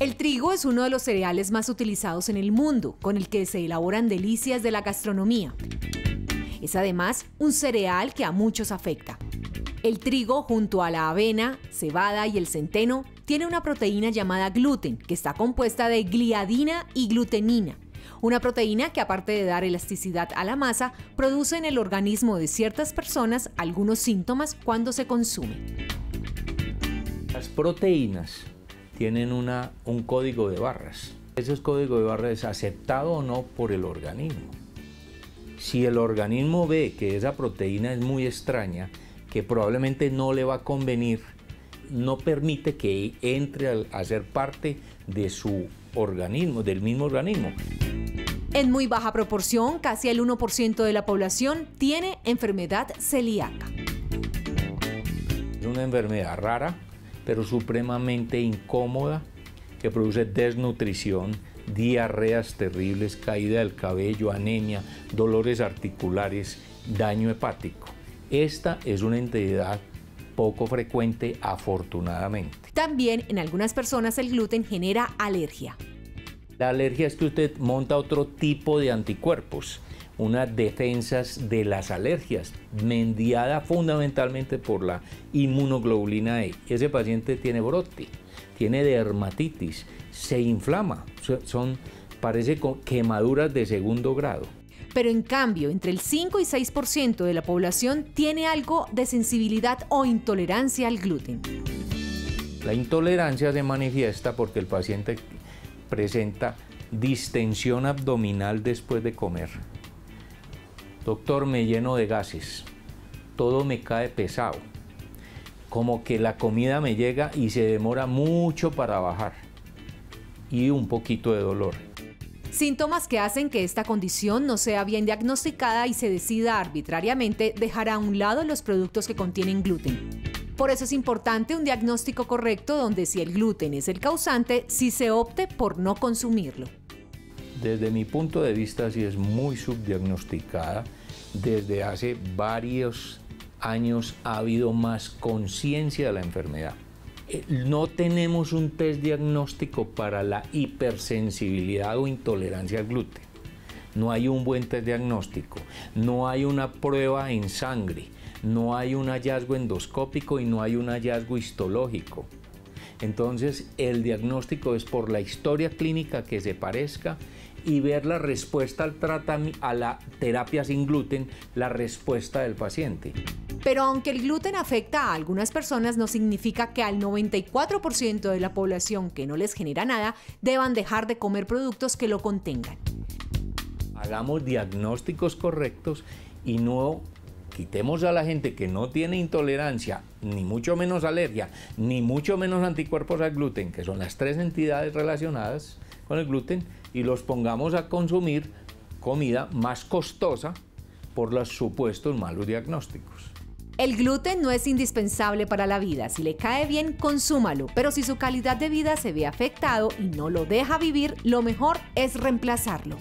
El trigo es uno de los cereales más utilizados en el mundo, con el que se elaboran delicias de la gastronomía. Es además un cereal que a muchos afecta. El trigo junto a la avena, cebada y el centeno tiene una proteína llamada gluten, que está compuesta de gliadina y glutenina, una proteína que aparte de dar elasticidad a la masa, produce en el organismo de ciertas personas algunos síntomas cuando se consume. Las proteínas tienen una, un código de barras. Ese código de barras es aceptado o no por el organismo. Si el organismo ve que esa proteína es muy extraña, que probablemente no le va a convenir, no permite que entre a ser parte de su organismo, del mismo organismo. En muy baja proporción, casi el 1% de la población tiene enfermedad celíaca. Es una enfermedad rara, pero supremamente incómoda, que produce desnutrición, diarreas terribles, caída del cabello, anemia, dolores articulares, daño hepático. Esta es una entidad poco frecuente afortunadamente. También en algunas personas el gluten genera alergia. La alergia es que usted monta otro tipo de anticuerpos, unas defensas de las alergias, mendiada fundamentalmente por la inmunoglobulina E. Ese paciente tiene brote, tiene dermatitis, se inflama, son, parece quemaduras de segundo grado. Pero en cambio, entre el 5 y 6% de la población tiene algo de sensibilidad o intolerancia al gluten. La intolerancia se manifiesta porque el paciente presenta distensión abdominal después de comer. Doctor, me lleno de gases, todo me cae pesado, como que la comida me llega y se demora mucho para bajar y un poquito de dolor. Síntomas que hacen que esta condición no sea bien diagnosticada y se decida arbitrariamente dejar a un lado los productos que contienen gluten. Por eso es importante un diagnóstico correcto donde si el gluten es el causante, si se opte por no consumirlo. Desde mi punto de vista, sí es muy subdiagnosticada. Desde hace varios años ha habido más conciencia de la enfermedad. Eh, no tenemos un test diagnóstico para la hipersensibilidad o intolerancia al gluten. No hay un buen test diagnóstico. No hay una prueba en sangre no hay un hallazgo endoscópico y no hay un hallazgo histológico. Entonces el diagnóstico es por la historia clínica que se parezca y ver la respuesta al tratamiento, a la terapia sin gluten, la respuesta del paciente. Pero aunque el gluten afecta a algunas personas, no significa que al 94% de la población que no les genera nada deban dejar de comer productos que lo contengan. Hagamos diagnósticos correctos y no quitemos a la gente que no tiene intolerancia, ni mucho menos alergia, ni mucho menos anticuerpos al gluten, que son las tres entidades relacionadas con el gluten, y los pongamos a consumir comida más costosa por los supuestos malos diagnósticos. El gluten no es indispensable para la vida. Si le cae bien, consúmalo. Pero si su calidad de vida se ve afectado y no lo deja vivir, lo mejor es reemplazarlo.